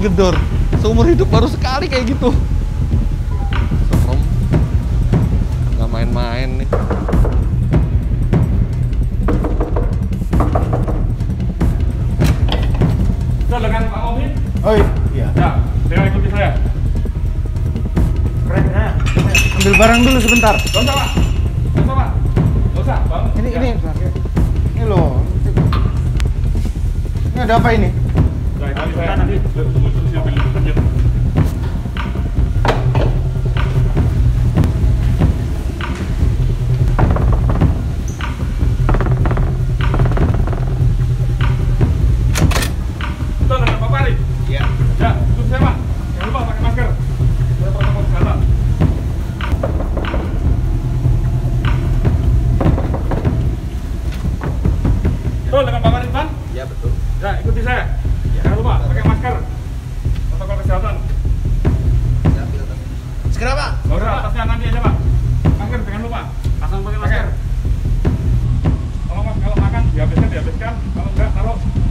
ngegedor. Seumur hidup baru sekali kayak gitu. Serem. Nggak main-main nih. Sudah dengan Pak Mobi? Oh iya. Ya, saya ikuti saya. Keren ya. Ambil barang dulu sebentar. Gak usah Pak. Gak usah Pak. Gak usah, Bang. Ini Ya. ini ini loh. Ini ada apa ini? Ya,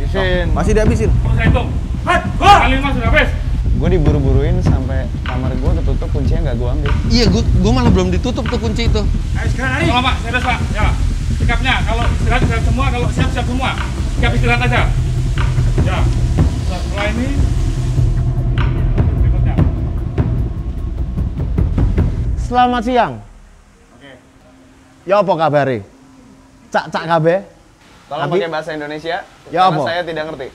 Izin. Masih dihabisin. Terus saya hitung. Hat, kali lima sudah habis. Gue diburu-buruin sampai kamar gue ketutup kuncinya nggak gue ambil. Iya, gua, gua malah belum ditutup tuh kunci itu. Ayo sekarang hari. Kalau Pak, serius Pak. Ya. Sikapnya, kalau istirahat, istirahat semua. Kalau siap-siap semua. Sikap istirahat aja. Ya. Setelah ini, berikutnya. Selamat siang. Oke. Ya apa kabare? Cak cak kabe? Tolong Abi- pakai bahasa Indonesia. Ya karena apa? saya tidak ngerti.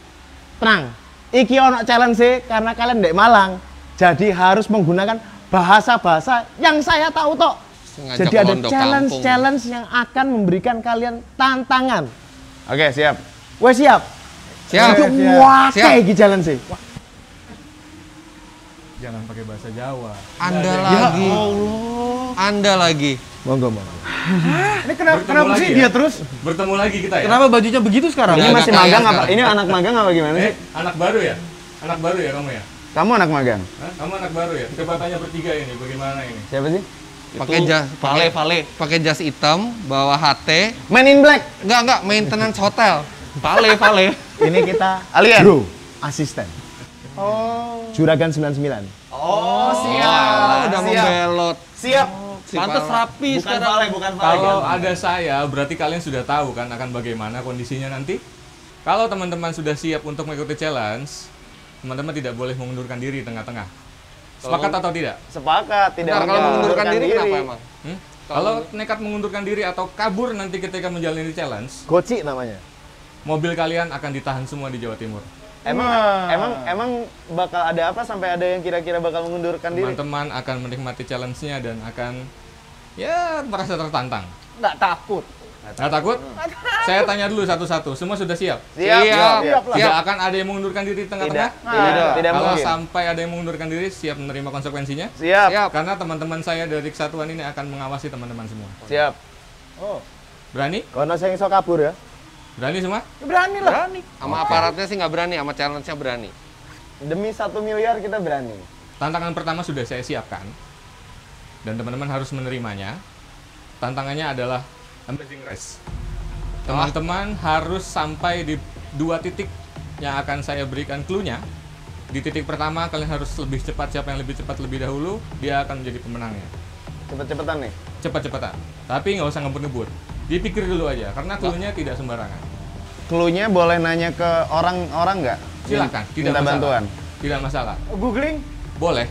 Tenang. Iki ono challenge sih karena kalian dek Malang. Jadi harus menggunakan bahasa-bahasa yang saya tahu toh. Sengaja Jadi ada challenge-challenge yang akan memberikan kalian tantangan. Oke, siap. Wes siap? Siap. Siap. Wah, Siap. kayak iki challenge sih. Jangan pakai bahasa Jawa. Anda Ya lagi. Anda lagi. Monggo, monggo. Ini kenapa Bertemu kenapa sih ya? dia terus? Bertemu lagi kita ya. Kenapa bajunya begitu sekarang? Ini masih magang apa? Ini anak magang apa gimana Eh, sih? anak baru ya? Anak baru ya kamu ya? Kamu anak magang? Hah? Kamu anak baru ya? Coba tanya bertiga ini, bagaimana ini? Siapa sih? Pakai jas Vale, Vale. pakai jas hitam, bawa HT. Man in Black. Enggak, enggak, maintenance hotel. Vale, Vale. Ini kita Alien. Bro, asisten. Oh. Juragan 99. Oh, Wah, udah membelot. Siap. Si Pantes rapi Bukan sekarang. Vale, bukan Vale. Kalau ada saya, berarti kalian sudah tahu kan akan bagaimana kondisinya nanti. Kalau teman-teman sudah siap untuk mengikuti challenge, teman-teman tidak boleh mengundurkan diri di tengah-tengah. Sepakat atau tidak? Sepakat, tidak Bentar, kalau mengundurkan diri, kenapa emang? Hmm? Kalau nekat mengundurkan diri atau kabur nanti ketika menjalani challenge, Goci namanya. mobil kalian akan ditahan semua di Jawa Timur. Emang Wah. emang emang bakal ada apa sampai ada yang kira-kira bakal mengundurkan diri? Teman-teman akan menikmati challenge-nya dan akan ya merasa tertantang. Nggak takut. Nggak takut? Saya tanya dulu satu-satu. Semua sudah siap? Siap, Siap. siap. Tidak akan ada yang mengundurkan diri di Tidak, tengah-tengah? tidak, tidak Kalau mungkin. sampai ada yang mengundurkan diri, siap menerima konsekuensinya? Siap, Siap. Karena teman-teman saya dari kesatuan ini akan mengawasi teman-teman semua. siap. Berani? Kono sing iso kabur ya. Berani semua? Ya berani lah. Sama aparatnya sih nggak berani, sama challenge-nya berani. Demi satu miliar kita berani. Tantangan pertama sudah saya siapkan. Dan teman-teman harus menerimanya. Tantangannya adalah Amazing Race. Teman-teman harus sampai di dua titik yang akan saya berikan clue-nya. Di titik pertama kalian harus lebih cepat, siapa yang lebih cepat lebih dahulu, dia akan menjadi pemenangnya. Cepet-cepetan nih. Cepat-cepatan. Tapi nggak usah ngebut-ngebut. Dipikir dulu aja, karena clue-nya tidak sembarangan. Clue-nya boleh nanya ke orang-orang nggak? Silakan, tidak Minta masalah. bantuan. Tidak masalah. Googling. Boleh.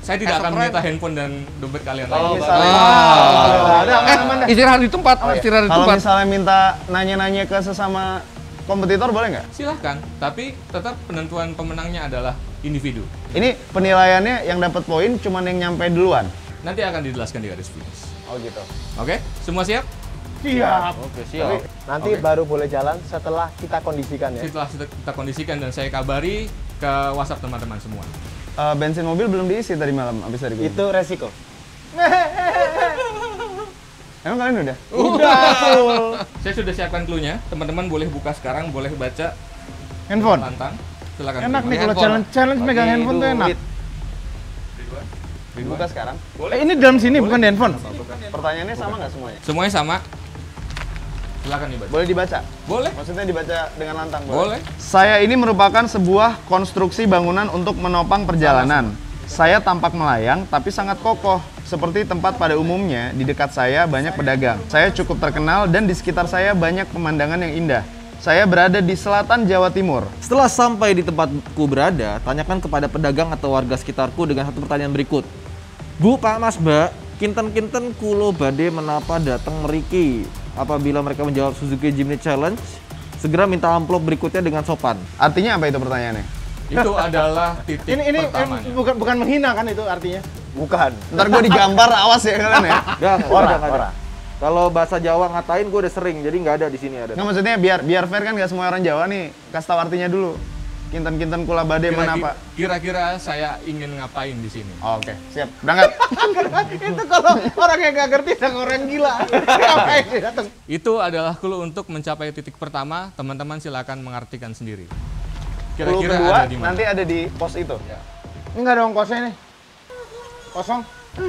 Saya tidak akan menyita handphone dan dompet kalian Kalau lagi. misalnya, Ah. ada aman, aman dah. Istirahat di tempat, istirahat di Kalau tempat. misalnya minta nanya-nanya ke sesama kompetitor boleh nggak? Silahkan, tapi tetap penentuan pemenangnya adalah individu. Ini penilaiannya yang dapat poin cuman yang nyampe duluan. Nanti akan dijelaskan di garis finish. Oh gitu. Oke, semua siap? Siap. Oke, siap. Nanti baru boleh jalan setelah kita kondisikan ya. Setelah kita kita kondisikan dan saya kabari ke WhatsApp teman-teman semua. Eh, bensin mobil belum diisi tadi malam habis dari gue. Itu resiko. Emang kalian udah? Udah. Saya sudah siapkan clue-nya. Teman-teman boleh buka sekarang, boleh baca Handphone. lantang. silakan. Enak nih kalau challenge challenge megang handphone tuh enak. Buka sekarang. Eh, ini dalam sini bukan di handphone. Pertanyaannya sama nggak semuanya? Semuanya sama. Silakan dibaca. Boleh dibaca? Boleh. Maksudnya dibaca dengan lantang? Boleh. Saya ini merupakan sebuah konstruksi bangunan untuk menopang perjalanan. Saya tampak melayang, tapi sangat kokoh. Seperti tempat pada umumnya, di dekat saya banyak pedagang. Saya cukup terkenal dan di sekitar saya banyak pemandangan yang indah. Saya berada di selatan Jawa Timur. Setelah sampai di tempatku berada, tanyakan kepada pedagang atau warga sekitarku dengan satu pertanyaan berikut. Bu, Pak, Mas, Mbak, kinten-kinten kulo bade menapa datang meriki? Apabila mereka menjawab Suzuki Jimny Challenge, segera minta amplop berikutnya dengan sopan. Artinya apa itu pertanyaannya? Itu adalah titik Ini ini pertamanya. em, bukan bukan menghina kan itu artinya. Bukan. Ntar gue digambar, awas ya kalian ya. Gak, nggak Ora, ada, nggak ada. ora. Kalau bahasa Jawa ngatain gue udah sering, jadi nggak ada di sini ada. Nggak maksudnya biar biar fair kan nggak semua orang Jawa nih. Kasih tahu artinya dulu. Kinten-kinten kula bade Kira-kira- mana pak? Kira-kira saya ingin ngapain di sini? Oh, Oke, siap. Berangkat. itu kalau orang yang nggak ngerti dan orang gila. Ngapain datang? Itu adalah clue untuk mencapai titik pertama. Teman-teman silakan mengartikan sendiri. Kira-kira ada di mana? nanti ada di pos itu. Ini nggak ada ongkosnya nih. Kosong.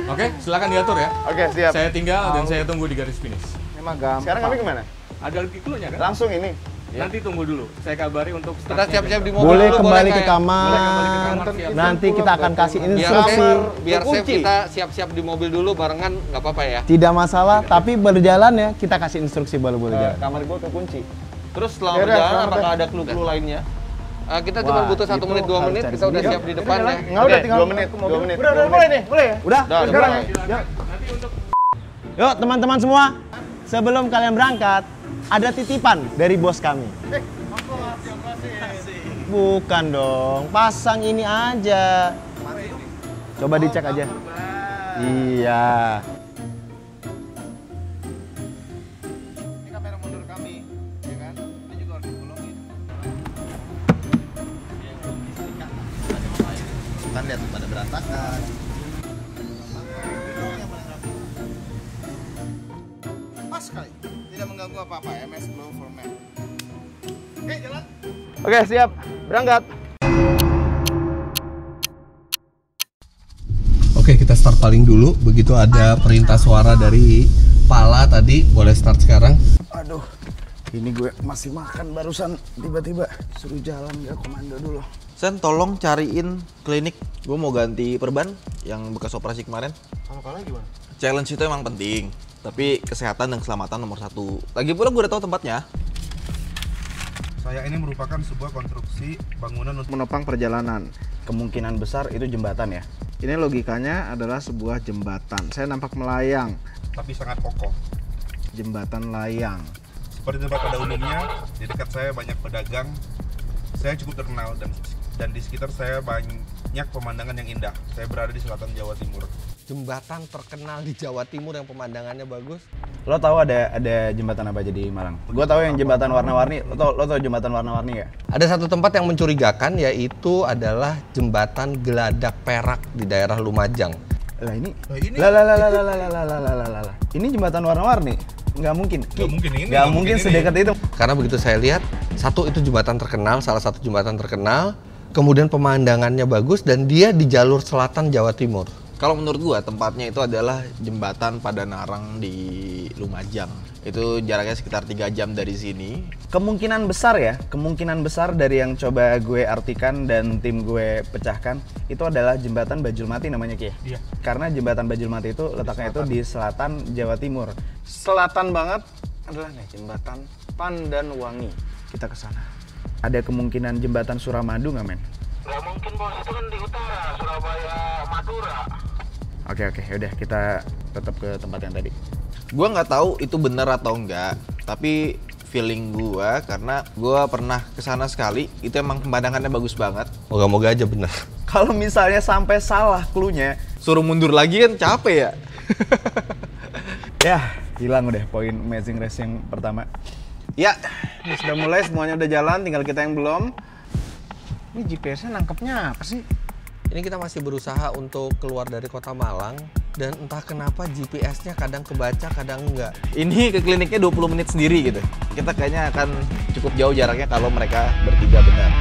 Oke, silakan diatur ya. Oke, siap. Saya tinggal dan saya tunggu di garis finish. Emang gampang. Sekarang kami gimana? Ada clue-nya kan? Langsung ini. Nanti tunggu dulu. Saya kabari untuk Kita siap-siap di mobil Boleh dulu, kembali boleh ke kayak- kamar. Boleh kembali ke kamar, siap. Nanti kita akan kasih Biar instruksi. biar safe Kunci. kita siap-siap di mobil dulu barengan nggak apa-apa ya. Tidak masalah, tapi berjalan ya kita kasih instruksi baru boleh Eh, jalan. kamar gue kekunci. Terus selama Yaudah, perjalanan selamat apakah ya. ada clue-clue lainnya? Eh, kita cuma butuh satu menit dua menit kita udah siap di depan ya. Nggak udah tinggal dua menit, dua menit, Udah, udah boleh nih, boleh ya? Udah? Udah, udah Sekarang ya? Ya. Yuk teman-teman semua, sebelum kalian berangkat, ada titipan dari bos kami. Bukan dong, pasang ini aja. Coba dicek aja. Iya. Ya kan? Ini juga harus digulungin. Lihat pada berantakan. Pas sekali. Tidak mengganggu apa-apa. MS Glow Format. Oke, jalan. Oke, siap. Berangkat. Oke, kita start paling dulu. Begitu ada perintah suara dari Pala tadi, boleh start sekarang. Aduh, ini gue masih makan barusan tiba-tiba suruh jalan ya komando dulu. Sen, tolong cariin klinik. Gue mau ganti perban yang bekas operasi kemarin. Kalau kalah gimana? Challenge itu emang penting, tapi kesehatan dan keselamatan nomor satu. Lagi pula gue udah tahu tempatnya. Saya ini merupakan sebuah konstruksi bangunan untuk Menopang perjalanan. Kemungkinan besar itu jembatan ya. Ini logikanya adalah sebuah jembatan. Saya nampak melayang. tapi sangat kokoh. Jembatan layang. Seperti tempat pada umumnya, di dekat saya banyak pedagang. Saya cukup terkenal dan dan di sekitar saya banyak pemandangan yang indah. Saya berada di selatan Jawa Timur. Jembatan terkenal di Jawa Timur yang pemandangannya bagus. Lo tahu ada ada jembatan apa aja di Malang? Gue tahu yang jembatan warna-warni. Lo tau lo tau jembatan warna-warni gak? Ada satu tempat yang mencurigakan yaitu adalah jembatan Geladak Perak di daerah Lumajang. Lah ini. Lah ini. Lah lah lah lah lah lah lah lah lah lah lah lah. Ini jembatan warna-warni. Nggak mungkin. Nggak mungkin ini, Nggak mungkin ini. sedekat itu. Karena begitu saya lihat, satu itu jembatan terkenal, salah satu jembatan terkenal, kemudian pemandangannya bagus dan dia di jalur selatan Jawa Timur. Kalau menurut gua tempatnya itu adalah jembatan pada Narang di Lumajang. Itu jaraknya sekitar 3 jam dari sini. Kemungkinan besar ya, kemungkinan besar dari yang coba gue artikan dan tim gue pecahkan itu adalah jembatan Bajul Mati namanya Ki. ya? Iya. Karena jembatan Bajul Mati itu letaknya itu di selatan Jawa Timur. Selatan banget adalah nih jembatan Pandanwangi. Kita ke sana. Ada kemungkinan jembatan Suramadu nggak men? Gak mungkin bos, itu kan di utara, Surabaya, Madura. Oke oke, yaudah kita tetap ke tempat yang tadi. Gua nggak tahu itu benar atau enggak, tapi feeling gua karena gua pernah ke sana sekali, itu emang pemandangannya bagus banget. Moga-moga aja benar. Kalau misalnya sampai salah clue-nya, Suruh mundur lagi kan capek ya. ya hilang udah poin Amazing Race yang pertama. Ya, ini sudah mulai semuanya udah jalan, tinggal kita yang belum. Ini GPS-nya nangkepnya apa sih? Ini kita masih berusaha untuk keluar dari kota Malang dan entah kenapa GPS-nya kadang kebaca, kadang enggak. Ini ke kliniknya 20 menit sendiri gitu. Kita kayaknya akan cukup jauh jaraknya kalau mereka bertiga benar.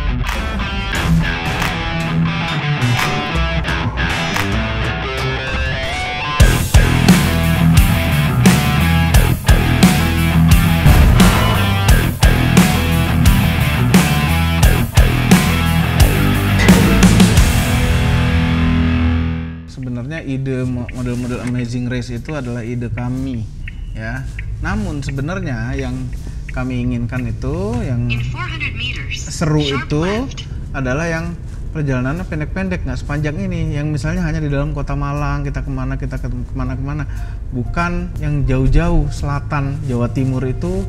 Sebenarnya ide mo- model-model Amazing Race itu adalah ide kami ya. Namun sebenarnya yang kami inginkan itu yang seru itu adalah yang perjalanannya pendek-pendek nggak sepanjang ini. Yang misalnya hanya di dalam kota Malang kita ke mana kita ke ke mana ke mana. Bukan yang jauh-jauh selatan Jawa Timur itu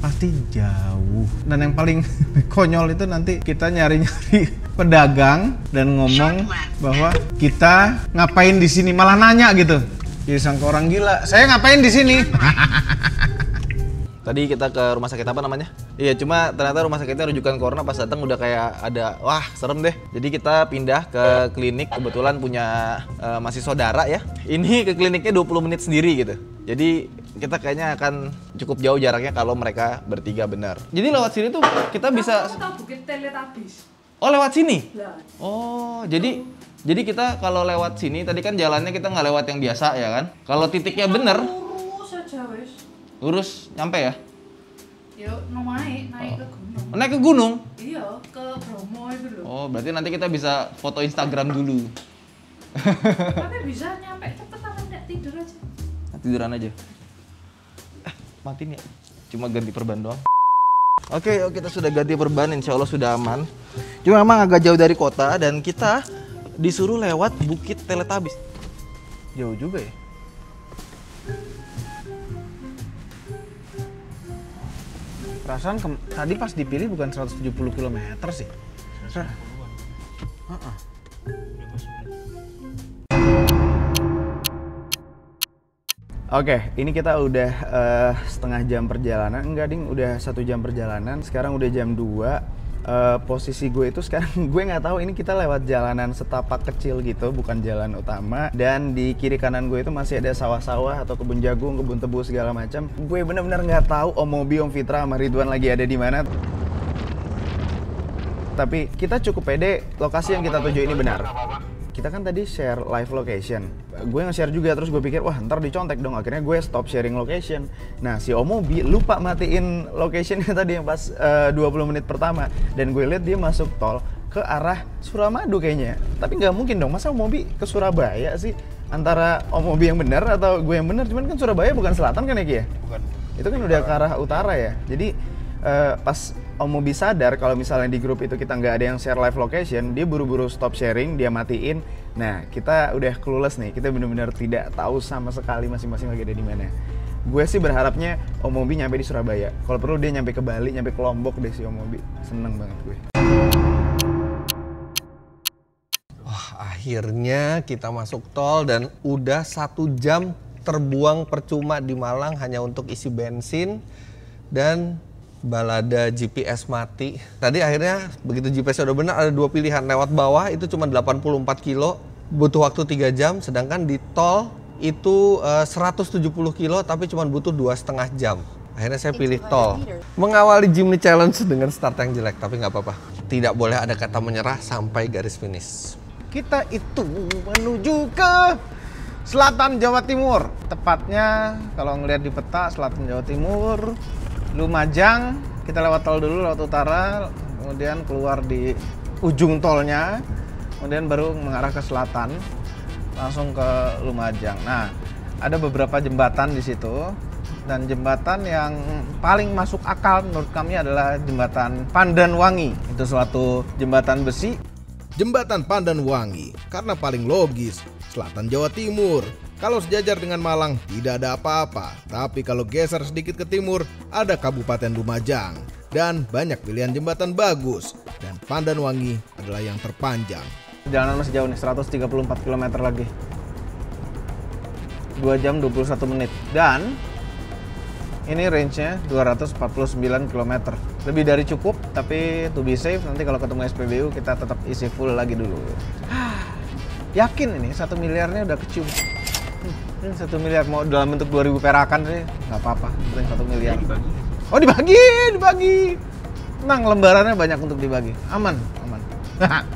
pasti jauh. Dan yang paling konyol itu nanti kita nyari-nyari pedagang dan ngomong bahwa kita ngapain di sini malah nanya gitu. Jadi sangka orang gila saya ngapain di sini? Tadi kita ke rumah sakit apa namanya? Iya, cuma ternyata rumah sakitnya rujukan corona pas datang udah kayak ada wah, serem deh. Jadi kita pindah ke klinik kebetulan punya eh, masih saudara ya. Ini ke kliniknya 20 menit sendiri gitu. Jadi kita kayaknya akan cukup jauh jaraknya kalau mereka bertiga benar. Jadi lewat sini tuh kita bisa Kamu tahu Bukit Teletabis? Oh, lewat sini. Lah, Oh, jadi jadi kita kalau lewat sini tadi kan jalannya kita nggak lewat yang biasa ya kan? Kalau titiknya bener, lurus aja wes. lurus nyampe ya? No naik, naik ke gunung. Naik ke gunung? Iya, ke Bromo itu loh. Oh, berarti nanti kita bisa foto Instagram dulu. Tapi bisa nyampe cepet apa enggak tidur aja. Nah, tiduran aja. Eh, matiin ya. Cuma ganti perban doang. Oke, oke, kita sudah ganti perban, insya Allah sudah aman. Cuma memang agak jauh dari kota dan kita disuruh lewat Bukit Teletabis. Jauh juga ya. Perasaan kem- tadi pas dipilih bukan 170 km sih Heeh. Oke, ini kita udah eh, setengah jam perjalanan. Enggak, ding, udah satu jam perjalanan. Sekarang udah jam 2. Eh, posisi gue itu sekarang gue nggak tahu ini kita lewat jalanan setapak kecil gitu, bukan jalan utama. Dan di kiri kanan gue itu masih ada sawah-sawah atau kebun jagung, kebun tebu segala macam. Gue bener-bener nggak tahu Om Mobi, Om Fitra, sama Ridwan lagi ada di mana. Tapi kita cukup pede lokasi yang kita tuju ini benar. Kita kan tadi share live location. Gue nge-share juga terus gue pikir wah ntar dicontek dong. Akhirnya gue stop sharing location. Nah si Omobi lupa matiin locationnya tadi yang pas eh, 20 menit pertama. Dan gue lihat dia masuk tol ke arah Suramadu kayaknya. Tapi nggak mungkin dong masa Omobi ke Surabaya sih? Antara Omobi yang benar atau gue yang benar? Cuman kan Surabaya bukan selatan kan ya Ki ya? Bukan. itu kan udah ke arah utara ya jadi eh, pas Om sadar kalau misalnya di grup itu kita nggak ada yang share live location dia buru-buru stop sharing dia matiin. Nah kita udah clueless nih kita benar-benar tidak tahu sama sekali masing-masing lagi ada di mana. Gue sih berharapnya Om Mobi nyampe di Surabaya. Kalau perlu dia nyampe ke Bali nyampe ke Lombok deh si Om Mobi seneng banget gue. Wah, akhirnya kita masuk tol dan udah satu jam terbuang percuma di Malang hanya untuk isi bensin dan balada GPS mati. Tadi akhirnya begitu GPS udah benar ada dua pilihan lewat bawah itu cuma 84 kilo butuh waktu 3 jam sedangkan di tol itu eh, 170 kilo tapi cuma butuh dua setengah jam. Akhirnya saya pilih tol. Mengawali Jimny Challenge dengan start yang jelek tapi nggak apa-apa. Tidak boleh ada kata menyerah sampai garis finish. kita itu menuju ke selatan Jawa Timur. Tepatnya kalau ngelihat di peta selatan Jawa Timur, Lumajang, kita lewat tol dulu lewat utara, kemudian keluar di ujung tolnya, kemudian baru mengarah ke selatan, langsung ke Lumajang. Nah, ada beberapa jembatan di situ. Dan jembatan yang paling masuk akal menurut kami adalah jembatan Pandanwangi. Itu suatu jembatan besi Jembatan Pandanwangi karena paling logis, selatan Jawa Timur. Kalau sejajar dengan Malang tidak ada apa-apa, tapi kalau geser sedikit ke timur ada Kabupaten Lumajang dan banyak pilihan jembatan bagus dan Pandanwangi adalah yang terpanjang. Jalanan masih jauh nih, 134 km lagi. 2 jam 21 menit. Dan ini range-nya 249 km. Lebih dari cukup, tapi to be safe nanti kalau ketemu SPBU kita tetap isi full lagi dulu. Yakin ini satu miliarnya udah kecium. Satu miliar mau dalam bentuk 2000 perakan sih nggak apa-apa, penting satu miliar. Oh dibagi, dibagi. Tenang, lembarannya banyak untuk dibagi. Aman, aman.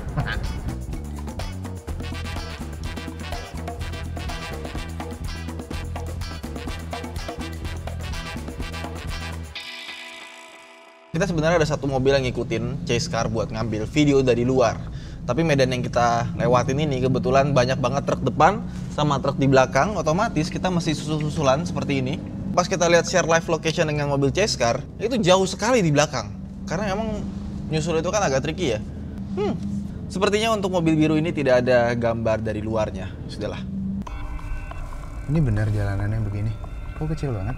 Kita sebenarnya ada satu mobil yang ngikutin chase car buat ngambil video dari luar. Tapi medan yang kita lewatin ini kebetulan banyak banget truk depan sama truk di belakang, otomatis kita masih susul-susulan seperti ini. Pas kita lihat share live location dengan mobil chase car, itu jauh sekali di belakang. Karena emang nyusul itu kan agak tricky ya. Hmm, sepertinya untuk mobil biru ini tidak ada gambar dari luarnya. Sudahlah. Ini benar jalanannya begini. Kok kecil banget?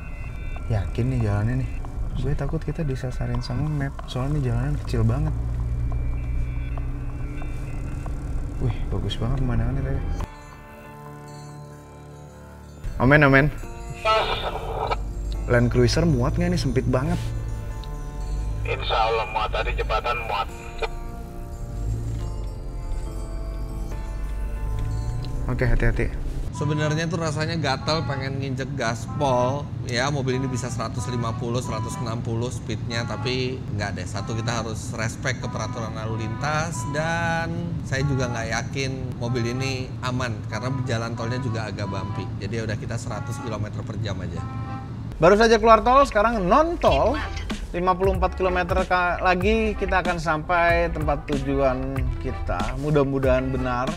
Yakin nih jalannya nih. Gue takut kita disasarin sama map. Soalnya jalanan kecil banget. Wih, bagus banget pemandangannya tadi. Amen, amen. Land Cruiser muat nggak nih? Sempit banget. Insya Allah muat tadi jembatan muat. Oke, hati-hati. Sebenarnya tuh rasanya gatel pengen nginjek gaspol ya mobil ini bisa 150 160 speednya tapi nggak deh satu kita harus respect ke peraturan lalu lintas dan saya juga nggak yakin mobil ini aman karena jalan tolnya juga agak bumpy jadi ya udah kita 100 km per jam aja Baru saja keluar tol, sekarang non tol. 54 km lagi kita akan sampai tempat tujuan kita. Mudah-mudahan benar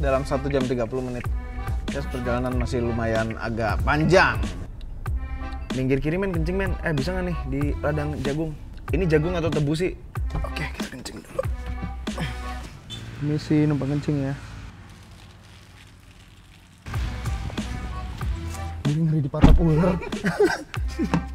dalam 1 jam 30 menit. Ya, perjalanan masih lumayan agak panjang. Minggir kiri men, kencing men. Eh bisa nggak nih di ladang jagung? Ini jagung atau tebu sih? Oke, kita kencing dulu. Ini sih numpang kencing ya. Jadi ngeri di patah ular.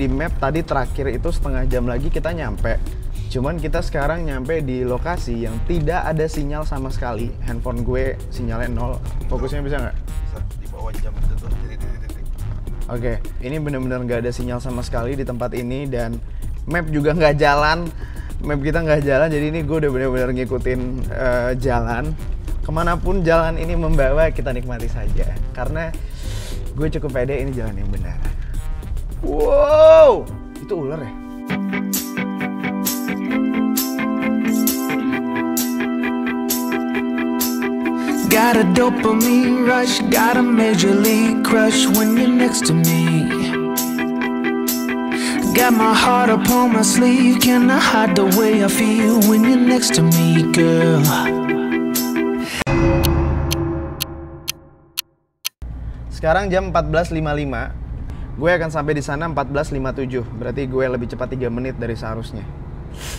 di map tadi terakhir itu setengah jam lagi kita nyampe. Cuman kita sekarang nyampe di lokasi yang tidak ada sinyal sama sekali. Handphone gue sinyalnya nol. Fokusnya bisa nggak? Bisa di bawah jam itu tuh. Oke, ini benar-benar nggak ada sinyal sama sekali di tempat ini dan map juga nggak jalan. Map kita nggak jalan, jadi ini gue udah benar-benar ngikutin eh, jalan. Ke mana pun jalan ini membawa, kita nikmati saja. Karena gue cukup pede ini jalan yang benar. Wow, itu ular ya? Got a dopamine rush, got a major league crush when you're next to me. Got my heart upon my sleeve, can I hide the way I feel when you're next to me, girl? Sekarang jam 14.55. Gue akan sampai di sana 14.57. Berarti gue lebih cepat 3 menit dari seharusnya.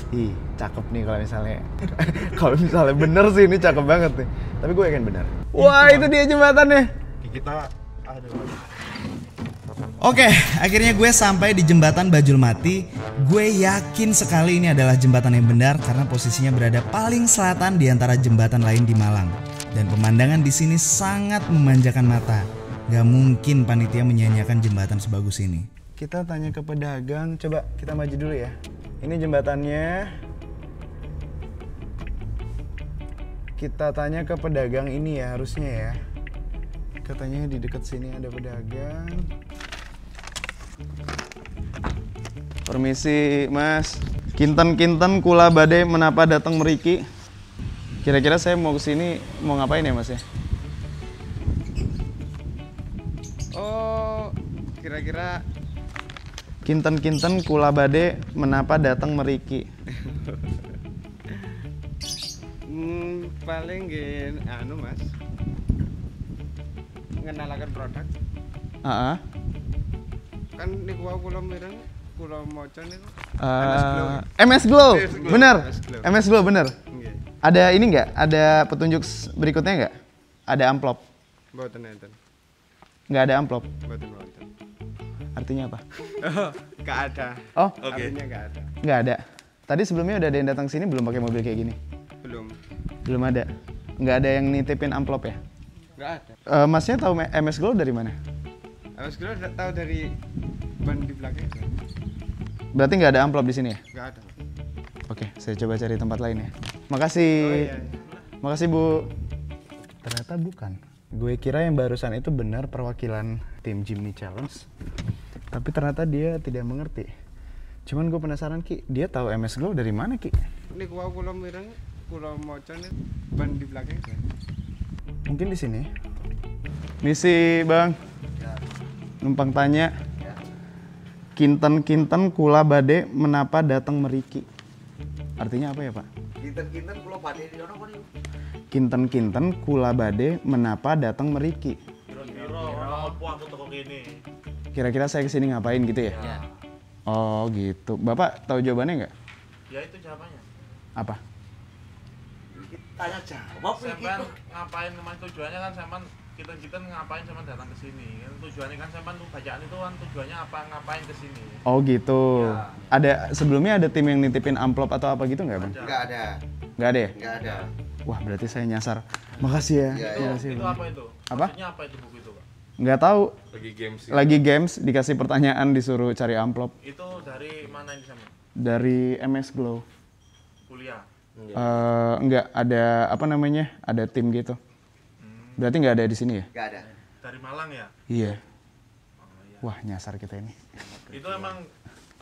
Ih, cakep nih kalau misalnya kalau misalnya bener sih ini cakep banget nih. Tapi gue yakin benar. Wah, itu dia jembatannya. Kita aduh. Oke, akhirnya gue sampai di jembatan Bajul Mati. Gue yakin sekali ini adalah jembatan yang benar karena posisinya berada paling selatan di antara jembatan lain di Malang. Dan pemandangan di sini sangat memanjakan mata. Gak mungkin panitia menyanyiakan jembatan sebagus ini. Kita tanya ke pedagang. Coba kita maju dulu ya. Ini jembatannya. Kita tanya ke pedagang ini ya harusnya ya. Katanya di dekat sini ada pedagang. Permisi, Mas. Kinten-kinten kula badai menapa datang meriki? Kira-kira saya mau ke sini mau ngapain ya, Mas ya? Kira-kira Kinten-kinten kula bade menapa datang meriki? Hmm, paling gin anu mas ngenalakan produk Heeh. kan niku wau kula mireng kula maca niku Eh, MS Glow, bener. MS Glow bener. Ada ini nggak? Ada petunjuk berikutnya nggak? Ada amplop? Mboten enten. Nggak ada amplop. Mboten wonten. Artinya apa? Oh, gak ada. Oh, Artinya gak ada. nggak ada. Tadi sebelumnya udah ada yang datang sini belum pakai mobil kayak gini? Belum. Belum ada. Nggak ada yang nitipin amplop ya? Gak ada. Eh, masnya tahu MS Glow dari mana? Gilo udah tahu dari ban di belakang. Berarti nggak ada amplop di sini ya? Gak ada. Oke, saya coba cari tempat lain ya. Makasih. Oh, iya, Makasih Bu. Ternyata bukan. Gue kira yang barusan itu benar perwakilan tim Jimny Challenge. Tapi ternyata dia tidak mengerti. Cuman gue penasaran Ki, dia tahu MS Glow dari mana Ki? Ini gua kula mireng kula maca nih ban di belakang. Mungkin di sini. Misi Bang. Numpang tanya. Kinten-kinten kula bade menapa datang meriki. Artinya apa ya Pak? Kinten-kinten pulau pade di nih. Kinten-kinten kula bade menapa datang meriki. Kira-kira apa aku toko kene? Kira-kira saya ke sini ngapain gitu ya? Oh gitu. Bapak tahu jawabannya nggak? Ya itu jawabannya. Apa? Tanya jawab Sampean ngapain kemarin tujuannya kan sampean kita kita ngapain sampean datang ke sini? Kan tujuannya kan sampean tuh bacaan itu kan tujuannya apa ngapain ke sini? Oh gitu. Ada sebelumnya ada tim yang nitipin amplop atau apa gitu nggak bang? Enggak ada. Nggak ada ya? Enggak ada. Wah berarti saya nyasar. Makasih ya. Itu, Makasih, itu Bang. apa itu? Apa? Maksudnya apa itu buku itu, Pak? Nggak tahu. Lagi games ya. Lagi games dikasih pertanyaan disuruh cari amplop Itu dari mana ini sampean? dari MS Glow. Kuliah. Eh enggak ada apa namanya? Ada tim gitu. Berarti nggak ada di sini ya? Enggak ada. Dari Malang ya? Iya. Wah nyasar kita ini. Itu emang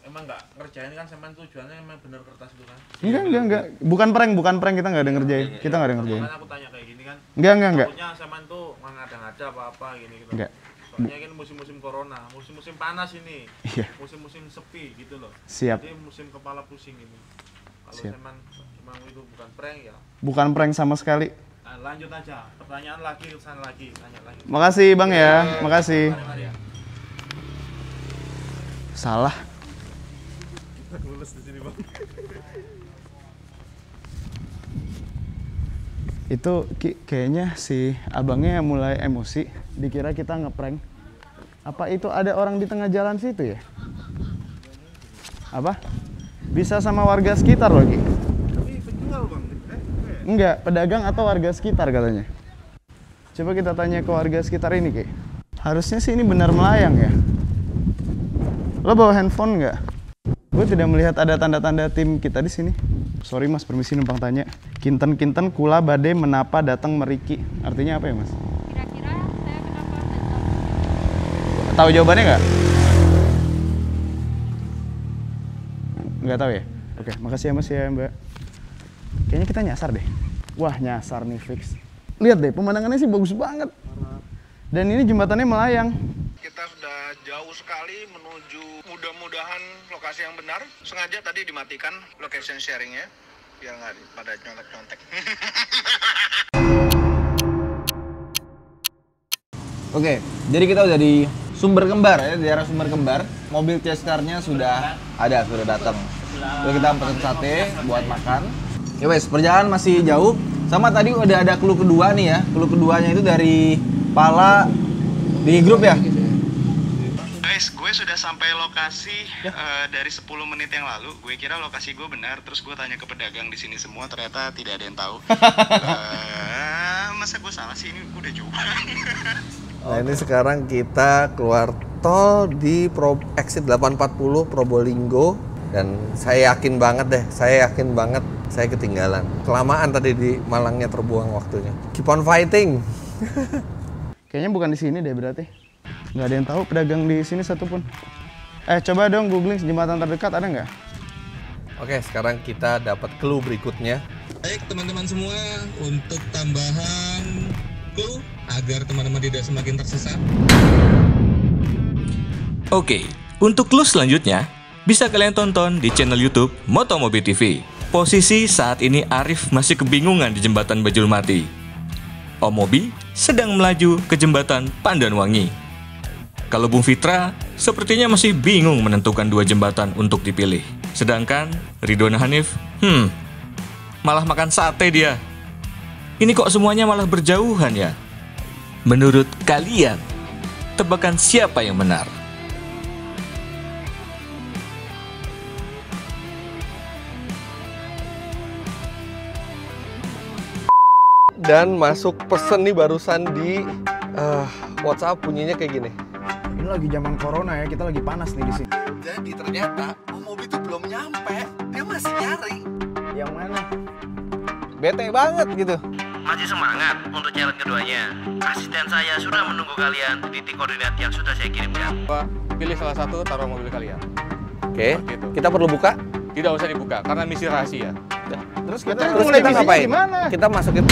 emang nggak ngerjain kan sampean tujuannya emang bener kertas itu kan? Enggak enggak enggak. Bukan prank bukan prank kita nggak ada ngerjain. Kita nggak ada ngerjain. Kan aku tanya kayak gini kan. Enggak, enggak, enggak. Takutnya sampean tuh ngada-ngada apa-apa gini gitu. Enggak. Soalnya kan musim-musim corona, musim-musim panas ini. Iya. Musim-musim sepi gitu loh. Siap. Jadi musim kepala pusing ini. Kalau Siap. sampean emang itu bukan prank ya. Bukan prank sama sekali. Nah, lanjut aja. Pertanyaan lagi ke sana lagi, tanya lagi. Makasih Bang ya. Makasih. Mari, mari ya. Salah. Itu kayaknya si abangnya mulai emosi, dikira kita ngeprank. Apa itu ada orang di tengah jalan situ ya? Apa? Bisa sama warga sekitar. Eh, Enggak, pedagang atau warga sekitar katanya. Coba kita tanya ke warga sekitar ini, Ki. Harusnya sih ini benar melayang ya. Lo bawa handphone nggak? Gue tidak melihat ada tanda-tanda tim kita di sini. Sorry mas, permisi numpang tanya. Kinten-kinten kula bade menapa datang meriki. Artinya apa ya mas? Tahu jawabannya nggak? Nggak tahu ya? Oke, makasih ya mas ya mbak. Kayaknya kita nyasar deh. Wah nyasar nih fix. Lihat deh, pemandangannya sih bagus banget. Dan ini jembatannya melayang. Sudah jauh sekali menuju mudah-mudahan lokasi yang benar. Sengaja tadi dimatikan location sharingnya biar nggak di- pada nyontek-nyontek. Oke, jadi kita udah di Sumber Kembar ya, di daerah Sumber Kembar. Mobil Chester-nya sudah ada, sudah datang. Lalu kita pesen sate buat makan. Ya wes, perjalanan masih jauh. Sama tadi udah ada clue kedua nih ya. Clue keduanya itu dari Pala di grup ya. Guys, gue sudah sampai lokasi eh, dari 10 menit yang lalu. Gue kira lokasi gue benar, terus gue tanya ke pedagang di sini semua, ternyata tidak ada yang tahu. Eh, masa gue salah sih? Ini gue udah jauh. Nah ini sekarang kita keluar tol di Pro, exit 840 Probolinggo dan saya yakin banget deh, saya yakin banget saya ketinggalan. Kelamaan tadi di Malangnya terbuang waktunya. Keep on fighting. Kayaknya bukan di sini deh berarti. Nggak ada yang tahu pedagang di sini satupun. Eh coba dong googling jembatan terdekat ada nggak? Oke, sekarang kita dapat clue berikutnya. Baik teman-teman semua, untuk tambahan clue agar teman-teman tidak semakin tersesat. Oke, untuk clue selanjutnya bisa kalian tonton di channel YouTube Motomobi TV. Posisi saat ini Arif masih kebingungan di jembatan Bajulmati. Om Mobi sedang melaju ke jembatan Pandanwangi. Kalau Bung Fitra sepertinya masih bingung menentukan dua jembatan untuk dipilih. Sedangkan Ridwan Hanif, hmm, malah makan sate dia. Ini kok semuanya malah berjauhan ya? Menurut kalian, tebakan siapa yang benar? Dan masuk pesen nih barusan di eh, WhatsApp bunyinya kayak gini. Ini lagi zaman corona ya, kita lagi panas nih di sini. Jadi ternyata Om Mobi tuh belum nyampe, dia masih nyari. Yang mana? Bete banget gitu. Masih semangat untuk challenge keduanya. Asisten saya sudah menunggu kalian di titik koordinat yang sudah saya kirimkan. Pilih salah satu, taruh mobil kalian. Oke, kita perlu buka? Tidak usah dibuka, karena misi rahasia. Terus Terus kita ngapain? Kita masukin